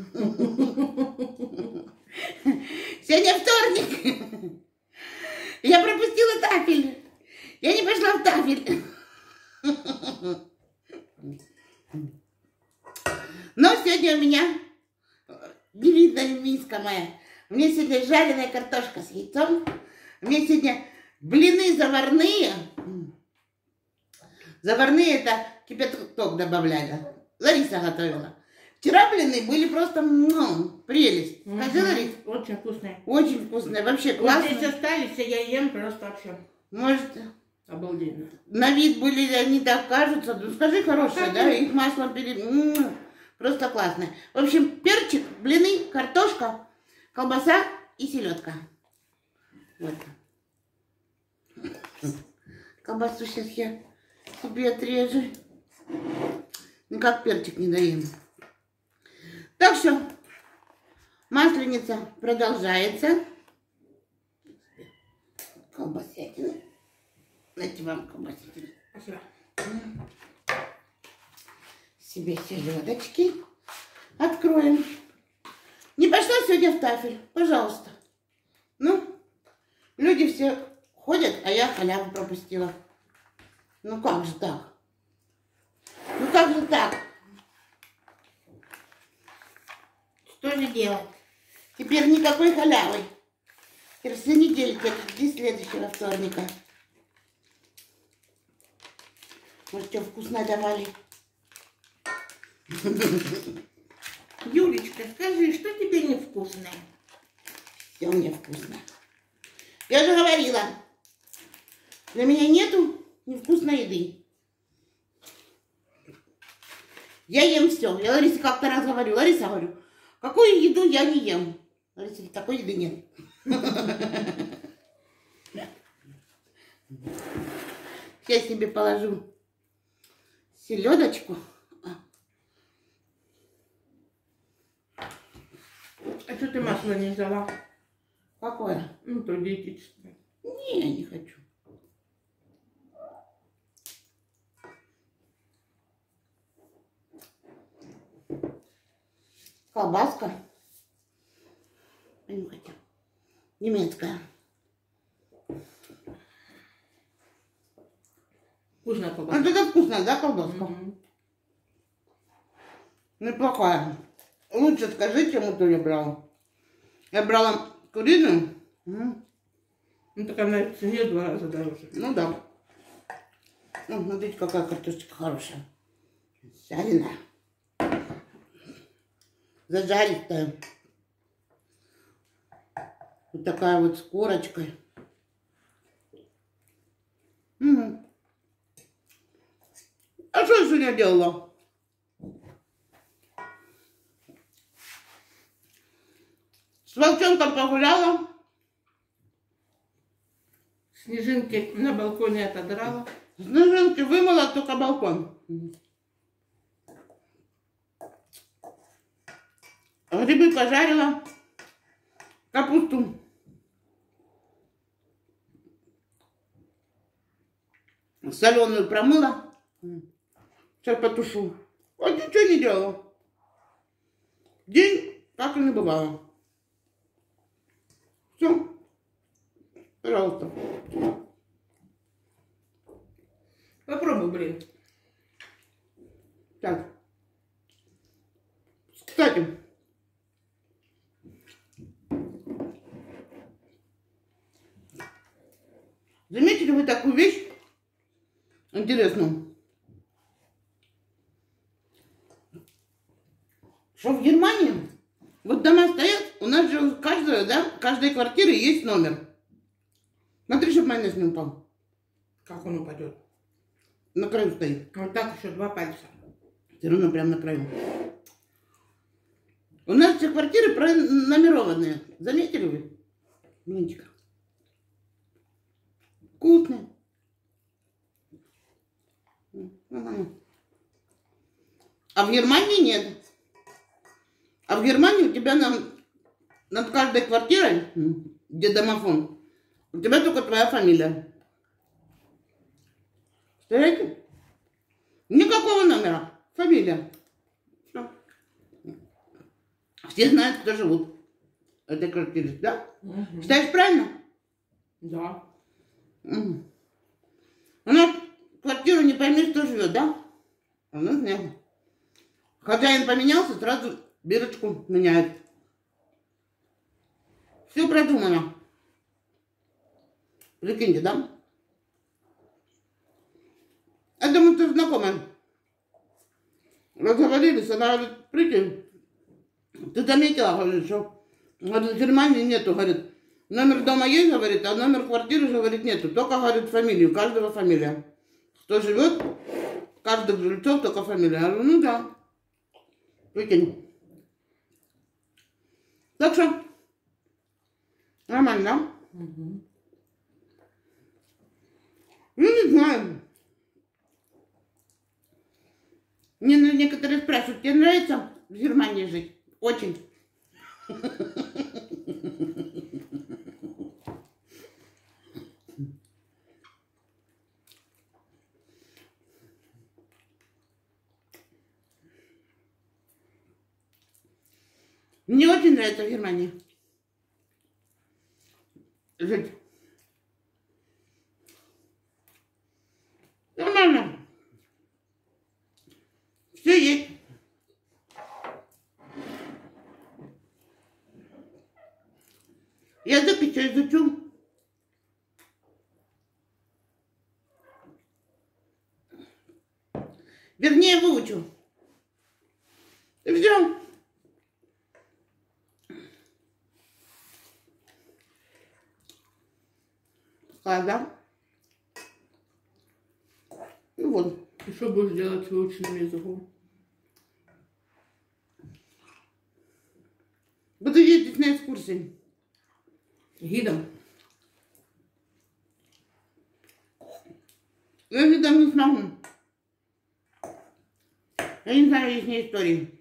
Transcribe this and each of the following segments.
Сегодня вторник. Я пропустила тафель. Я не пошла в тафель. Но сегодня у меня не видно миска моя. У меня сегодня жареная картошка с яйцом. У меня сегодня блины заварные. Заварные это кипяток добавляли. Лариса готовила. Вчера блины были просто ну, прелесть. Мгм. Скажи, Ларис? Очень вкусные. Очень вкусные, вообще Вот классно. здесь остались, и я ем просто вообще Может, обалденно. на вид были они так кажутся. Ну, скажи, хорошие, да? Их маслом пере... М, Просто классные. В общем, перчик, блины, картошка, колбаса и селедка. Вот. Колбасу сейчас я себе отрежу. Никак перчик не доем. Так что масленица продолжается. Колбасятина. Дайте вам колбасятину. Спасибо. Себе селедочки. Откроем. Не пошла сегодня в тафель? Пожалуйста. Ну, люди все ходят, а я халяву пропустила. Ну как же так? Ну как же так? Что же делать? Теперь никакой халявы. Теперь недели, теперь жди следующего вторника. Может, что вкусно давали? Юлечка, скажи, что тебе невкусное? Все мне вкусно. Я же говорила, для меня нету невкусной еды. Я ем все. Я Ларисе как-то раз говорю, Лариса, говорю, какую еду я не ем? Говорит, такой еды нет. Я себе положу селедочку. А что ты масло не взяла? Какое? Ну, то диетическое. Не, я не хочу. Колбаска. Понюхайте. Немецкая. Вкусная А колбаса. это вкусная, да, колбаска? Мгм. Неплохая. Лучше скажи, чем эту я брала. Я брала куриную. М, Ну, так она в цене два раза дороже. Ну да. Ну, смотрите, какая картошечка хорошая. Жареная. Зажаристая. Вот такая вот с корочкой. Мгм. А что я сегодня делала? С волчонком погуляла. Снежинки на балконе отодрала. Снежинки вымыла только балкон. Грибы пожарила. Капусту. Соленую промыла. Сейчас потушу. Вот ничего не делала. День как и не бывало. Все. Пожалуйста. Попробуй, блин. Так. Кстати. Заметили вы такую вещь? Интересную. Что в Германии вот дома стоят, у нас же у каждого, да, каждой квартиры есть номер. Смотри, чтобы майонез не упал. Как он упадет? На краю стоит. Вот так еще два пальца. Все равно прямо на краю. У нас все квартиры пронумерованные. Заметили вы? Блинчика. Вкусные. Мгм. А в Германии нет. А в Германии у тебя на, над каждой квартирой, где домофон, у тебя только твоя фамилия. Представляете? Никакого номера. Фамилия. Все знают, кто живут в этой квартире, да? Мгм. Считаешь правильно? Да. У нас квартиру не пойми, кто живет, да? А у нас нет. Хозяин поменялся, сразу бирочку меняет. Все продумано. Прикиньте, да? Я думаю, ты знакомая. Разговорились, она говорит, прикинь, ты заметила, говорит, что в Германии нету, говорит, номер дома есть, говорит, а номер квартиры, говорит, нету. Только, говорит, фамилию, каждого фамилия. Кто живет, каждых жильцов только фамилия. Я говорю, ну да. Прикинь. Так что, нормально. Мгм. Ну, не знаю. Мне ну, некоторые спрашивают, тебе нравится в Германии жить? Очень. Мне очень нравится в Германии жить. Нормально. Все есть. Язык еще изучу. Вернее, выучу. И все. Ладно. И вот. И что будешь делать с выученным языком? Буду ездить на экскурсии. Гидом? Я там не смогу. Я не знаю их истории.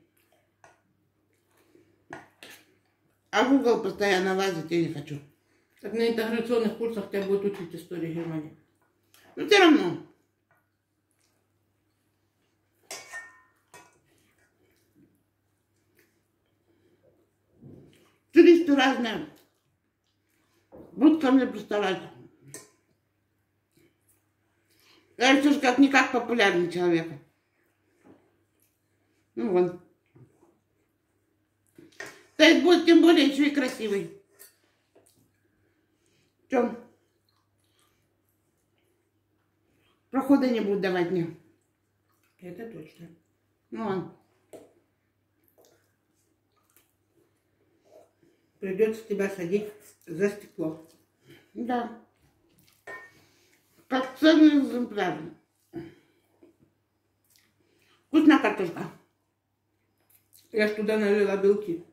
А в Google постоянно лазить я не хочу. Так на интеграционных курсах тебя будут учить историю Германии. Но все равно. Туристы разные. Будут ко мне приставать. Я все же как-никак популярный человек. Ну вот. То есть будет тем более еще и красивый. В чем? Прохода не будут давать мне. Это точно. Ну ладно. Придется тебя садить за стекло. Да. Как ценный экземпляр. Вкусная картошка. Я ж туда налила белки.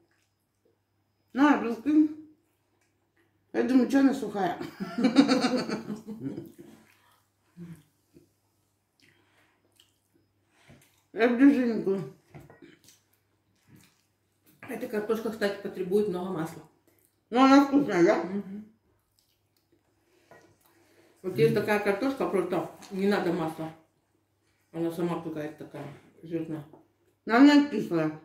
На, белки. Я думаю, что она сухая. Я люблю жирненькую. Эта картошка, кстати, потребует много масла. Но она вкусная, да? Вот есть такая картошка, просто не надо масла. Она сама какая-то такая жирная. Но она кислая.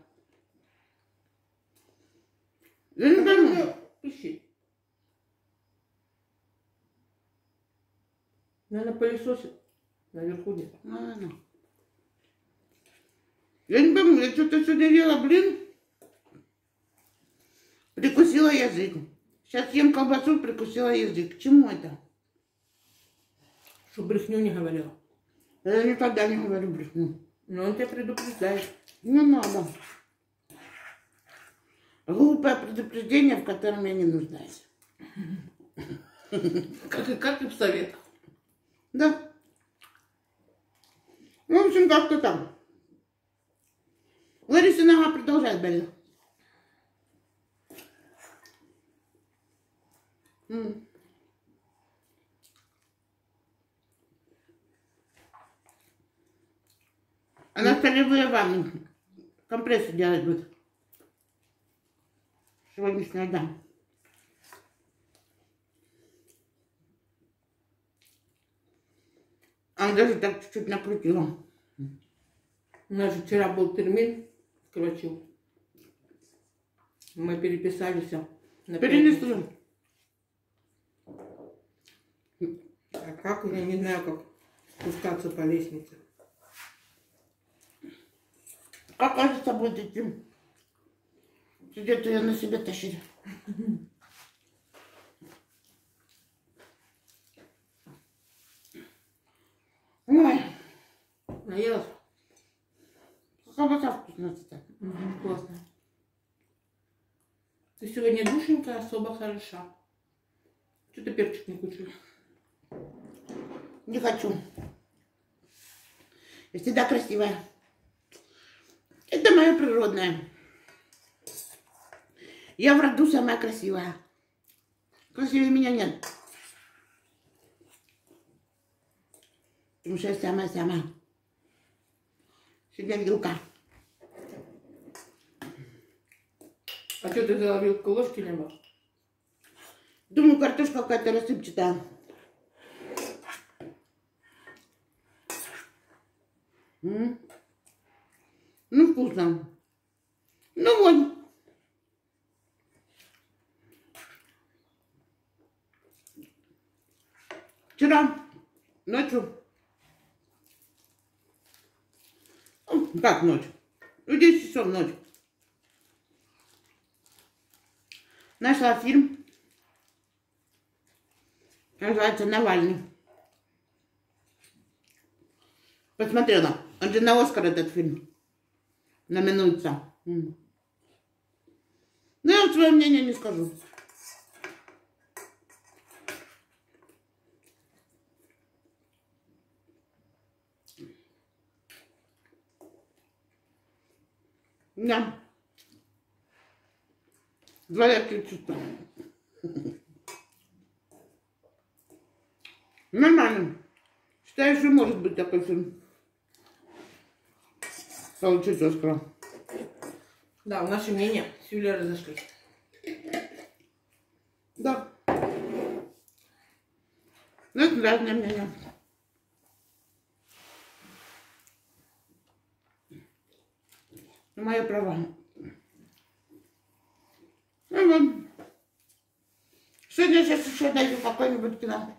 Я не пойму. Пищи. Наверное, пылесосит. Наверху где-то. Ладно. Я не пойму, я что-то сегодня ела, блин. Прикусила язык. Сейчас ем колбасу, прикусила язык. К чему это? Чтоб брехню не говорила. Я никогда не говорю брехню. Но он тебя предупреждает. Не надо. Глупое предупреждение, в котором я не нуждаюсь. Как и, как и в советах. Да. В общем, как-то там. Лариса нога продолжает болеть. М. Она столевые ванны. Компрессы делать будет. Сегодняшняя дам. Она даже так чуть-чуть накрутила. У нас же вчера был термин к врачу. Мы переписались на Перенесли. А как, я не знаю, как спускаться по лестнице. Как кажется, будет идти. Где-то ее на себе тащить. Ой, Наелась? колбаса вкусная, кстати. Мгм, классно. Ты сегодня душенькая, особо хороша. Что ты перчик не кушаешь? Не хочу. Я всегда красивая. Это мое природное. Я в роду самая красивая. Красивее меня нет. Потому что я самая-самая. Всегда вилка. А что ты взяла вилку ложки не было? Думаю, картошка какая-то рассыпчатая. М? Ну, вкусно. Ну вот. Вчера ночью. Ну, Как ночь? В 10 часов ночи. Нашла фильм. Называется Навальный. Посмотрела. Он же на Оскар этот фильм. Номинуется. Ну, я свое мнение не скажу. Да. Двоякие чувства. Нормально. Считаю, что может быть такой фильм. Получить Оскара. Да, наши мнения с Юлей разошлись. Да. Ну, это разное мнение. Мое право. Ну вот. Сегодня сейчас еще найду какое-нибудь кино.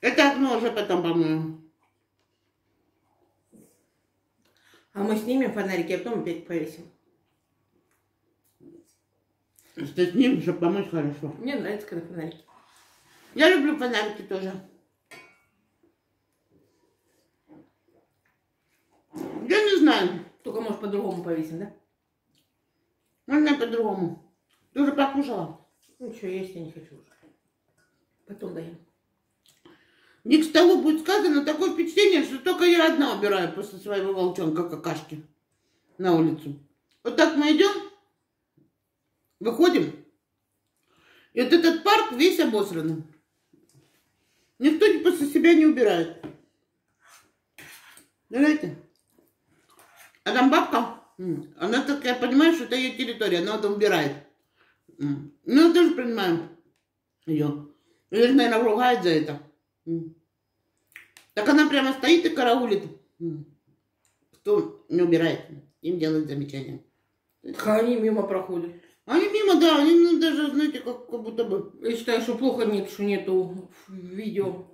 Это окно уже потом помою. А мы снимем фонарики, а потом опять повесим. Что с ним, чтобы помыть хорошо. Мне нравится, когда фонарики. Я люблю фонарики тоже. Знаю. Только, может, по-другому повесим, да? Можно по-другому. Ты уже покушала? Ну что, есть я не хочу уже. Потом даем. Не к столу будет сказано такое впечатление, что только я одна убираю после своего волчонка какашки на улицу. Вот так мы идем, выходим, и вот этот парк весь обосранный. Никто после себя не убирает. Знаете? А там бабка, она так, я понимаю, что это ее территория, она там убирает. Ну, тоже понимаю ее. Ее, же, наверное, ругает за это. Так она прямо стоит и караулит. Кто не убирает, им делают замечания. Они мимо проходят. Они мимо, да, они ну, даже, знаете, как, как будто бы Я считаю, что плохо нет, что нету видео.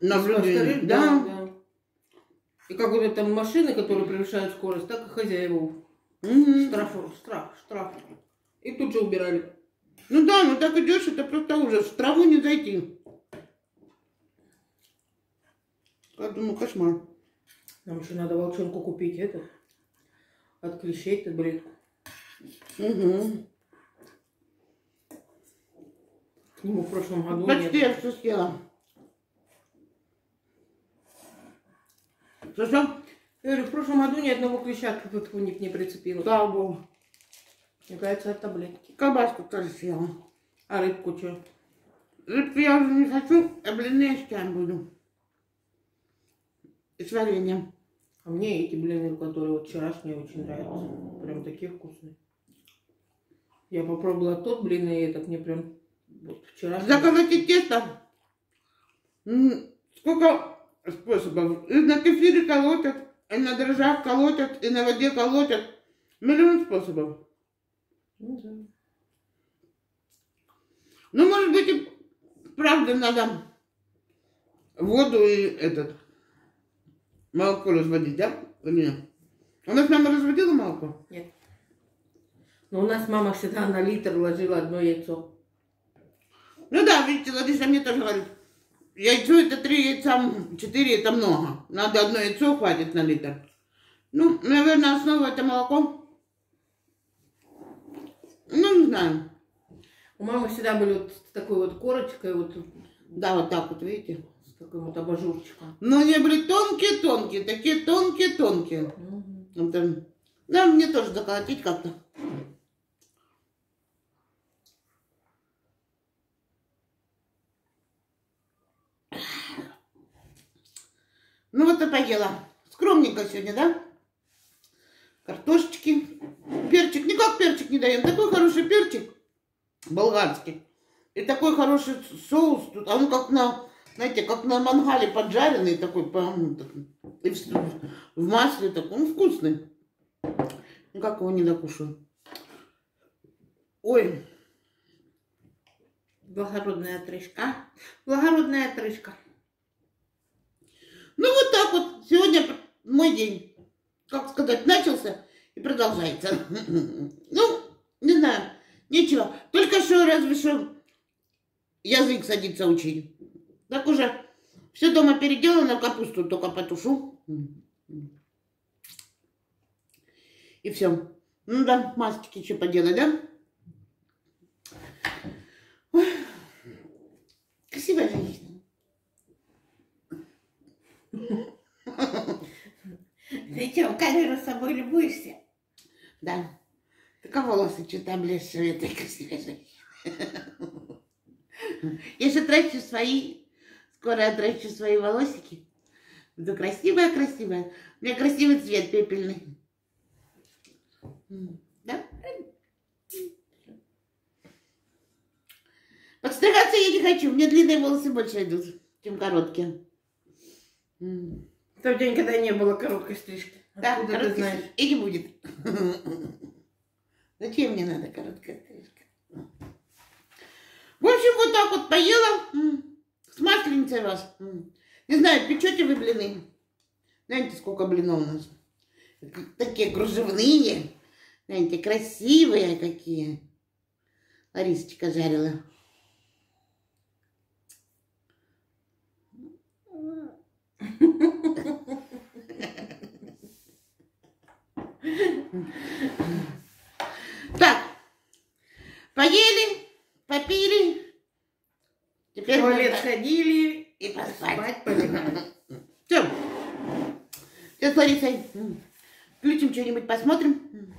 наблюдение. Вторых, Да. да. И как вот там машины, которые превышают скорость, так и хозяева. Мгм. Штраф, штраф, штраф. И тут же убирали. Ну да, ну так идешь, это просто ужас. В траву не зайти. Я думаю, кошмар. Нам еще надо волчонку купить этот. От клещей таблетку. Угу. К нему в прошлом году Почти я все съела. Что, что? Я говорю, в прошлом году ни одного клеща тут у них не прицепило. Слава Богу. Мне кажется, от таблетки. Колбаску тоже съела. А рыбку что? Рыбку я уже не хочу, а блины я с чаем буду. И с вареньем. А мне эти блины, которые вот вчерашние, очень нравятся. Прям такие вкусные. Я попробовала тот блин и этот, мне прям вот вчерашний. Заколотить тесто. Сколько способов. И на кефире колотят. и на дрожжах колотят, и на воде колотят. Миллион способов. Ну да. Ну, может быть, и правда надо воду и этот молоко разводить, да? Или нет? У нас мама разводила молоко? Нет. Но у нас мама всегда на литр ложила одно яйцо. Ну да, видите, Лариса мне тоже говорит, яйцо это три яйца, четыре это много. Надо одно яйцо, хватит на литр. Ну, наверное, основа это молоко. Ну, не знаю. У мамы всегда были вот с такой вот корочкой, вот Да, вот так вот, видите. с таким вот абажурчиком. Но они были тонкие-тонкие, такие тонкие-тонкие. Мгм. Это... Да, мне тоже заколотить как-то. Ну вот и поела. Скромненько сегодня, да? Картошечки. Перчик. Никак перчик не даем. Такой хороший перчик. Болгарский. И такой хороший соус тут. А он как на, знаете, как на мангале поджаренный такой. И в, масле такой. Он вкусный. Никак его не докушаю. Ой, Благородная отрыжка. Благородная отрыжка. Ну вот так вот. Сегодня мой день, как сказать, начался и продолжается. Ну, не знаю, ничего. Только что разве что язык садится учить. Так уже все дома переделано, капусту только потушу. И все. Ну да, масочки еще поделать, да? Ой, Красивая женщина. Ты в камеру с собой любуешься? Да. Только волосы что-то облезшие красивой женщины. Я же трачу свои, скоро я трачу свои волосики. Буду красивая-красивая. У меня красивый цвет пепельный. Да? Подстригаться я не хочу. Мне длинные волосы больше идут, чем короткие. В тот день, когда не было короткой стрижки. Да, Откуда ты знаешь? И не будет. Зачем мне надо короткая стрижка? В общем, вот так вот поела. С масленицей вас. Не знаю, печете вы блины? Знаете, сколько блинов у нас? Такие кружевные. Знаете, красивые какие. Ларисочка жарила. Так, поели, попили. В Теперь туалет можно ходили и поспать. спать полегали. Все. Сейчас м, включим что-нибудь, посмотрим.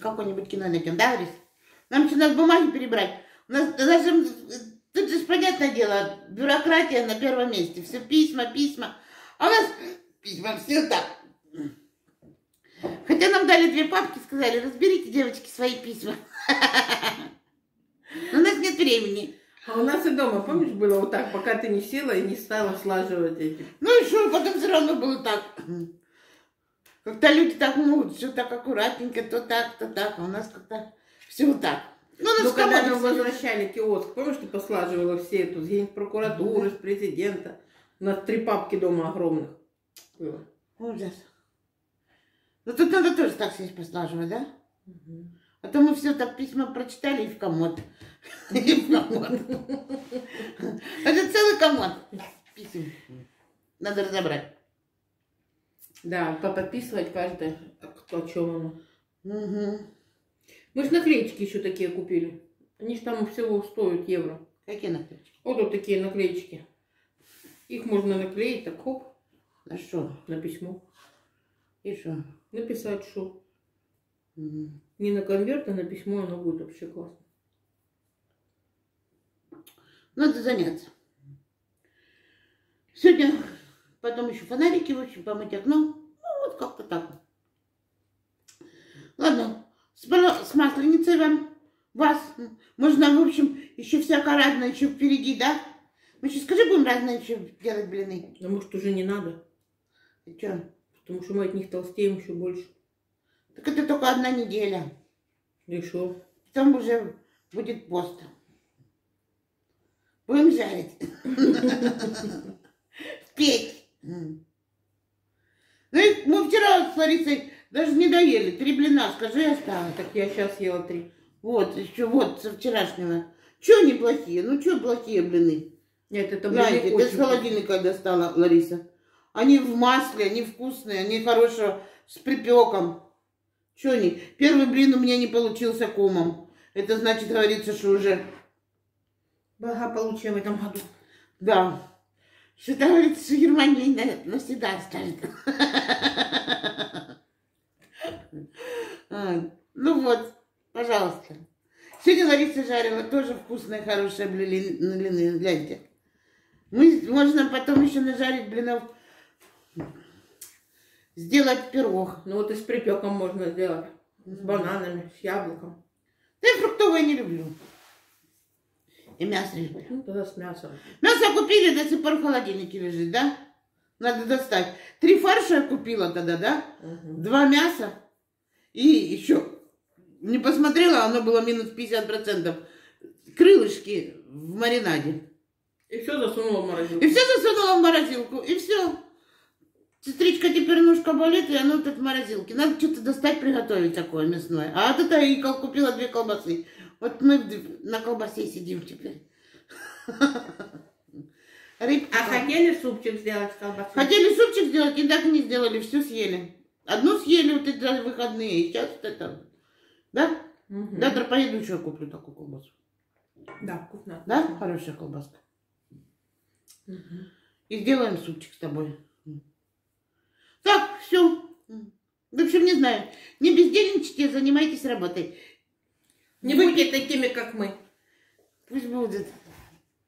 Какое-нибудь кино найдем, да, Ларис? Нам еще надо бумаги перебрать. У нас даже, тут же понятное дело, бюрократия на первом месте. Все письма, письма. А у нас письма все так. Хотя нам дали две папки, сказали, разберите, девочки, свои письма. Но у нас нет времени. А у нас и дома, помнишь, было вот так, пока ты не села и не стала слаживать эти. Ну и что, потом все равно было так. Как-то люди так могут, все так аккуратненько, то так, то так, а у нас как-то все вот так. Ну, нас Ну, когда мы возвращали киоск, помнишь, ты послаживала все эту с генпрокуратуры, с президента. У нас три папки дома огромных было. Ужас. Ну тут надо тоже так сесть послаживать, да? А то мы все так письма прочитали и в комод. И в комод. Это целый комод писем. Надо разобрать. Да, поподписывать каждое, кто о чем оно. Мгм. Мы же наклеечки еще такие купили. Они же там всего стоят евро. Какие наклеечки? Вот вот такие наклеечки. Их можно наклеить, так хоп, На что? на письмо. И что? Написать, что Мгм. не на конверт, а на письмо, оно будет вообще классно. Надо заняться. Сегодня потом еще фонарики, в общем, помыть окно. Ну, вот как-то так. Ладно, с, с масленицей вам, вас. Можно, в общем, еще всякое разное еще впереди, да? Мы еще, скажи, будем разное еще делать блины. А может уже не надо? Ты что? Потому что мы от них толстеем еще больше. Так это только одна неделя. И что? Потом уже будет пост. Будем жарить. Петь. Ну и мы вчера с Ларисой даже не доели. Три блина, скажи, осталось. Так я сейчас съела три. Вот, еще вот со вчерашнего. Че неплохие? Ну что плохие блины? Нет, это блины ты очень с холодильника достала, Лариса. Они в масле, они вкусные, они хорошие, с припеком. Че они? Первый блин у меня не получился комом. Это значит, говорится, что уже, Благополучие в этом году. да. Что говорится, что Германия на- навсегда останет. А, Ну вот, пожалуйста. Сегодня Лариса жарила тоже вкусные, хорошие блины, гляньте. Мы, можно потом еще нажарить блинов, сделать пирог. Ну вот и с припеком можно сделать. С бананами, с яблоком. Да я фруктовое не люблю. И мясо не люблю. Ну, тогда с мясом. Мясо купили, до сих пор в холодильнике лежит, да? Надо достать. Три фарша я купила тогда, да? Мгм. Два мяса. И еще, не посмотрела, оно было минус 50%. Крылышки в маринаде. И все засунула в морозилку. И все засунула в морозилку, и все. Сестричка теперь ножка болит, и оно тут в морозилке. Надо что-то достать, приготовить такое мясное. А вот это и кол- купила две колбасы. Вот мы на колбасе сидим теперь. Рыбка. А хотели супчик сделать с колбасой? Хотели супчик сделать, и так не сделали, все съели. Одну съели вот эти выходные, и сейчас вот это. Да? Мгм. Завтра поеду еще куплю такую колбасу. Да, вкусно. Да? Хорошая колбаска. И сделаем супчик с тобой. Так, все. В общем, не знаю. Не бездельничайте, занимайтесь работой. Не будьте такими, как мы. Пусть будет.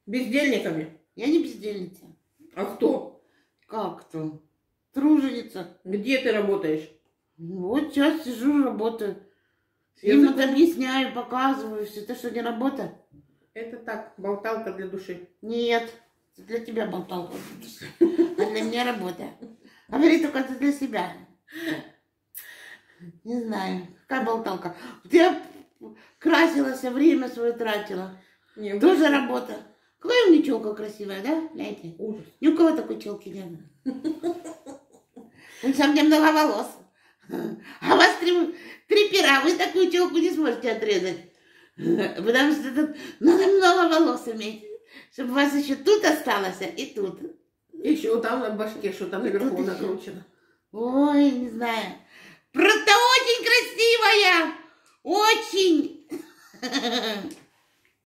Бездельниками. Я не бездельница. А кто? Как то? Труженица. Где ты работаешь? Вот сейчас сижу, работаю. С Им это объясняю, показываю. Все это что, не работа? Это так, болталка для души. Нет. Для тебя болталка. А для меня работа. Говори только это для себя. Не знаю. Какая болталка? Я красилась, а время свое тратила. Не, Тоже работа. Какая у меня челка красивая, да? Гляньте. Ужас. Ни у кого такой челки нет. У сам мне много волос. А у вас три, три пера, вы такую челку не сможете отрезать. Потому что тут надо много волос иметь. Чтобы у вас еще тут осталось, и тут. Еще там на башке, что там наверху Тут накручено. Ой, не знаю. Просто очень красивая. Очень.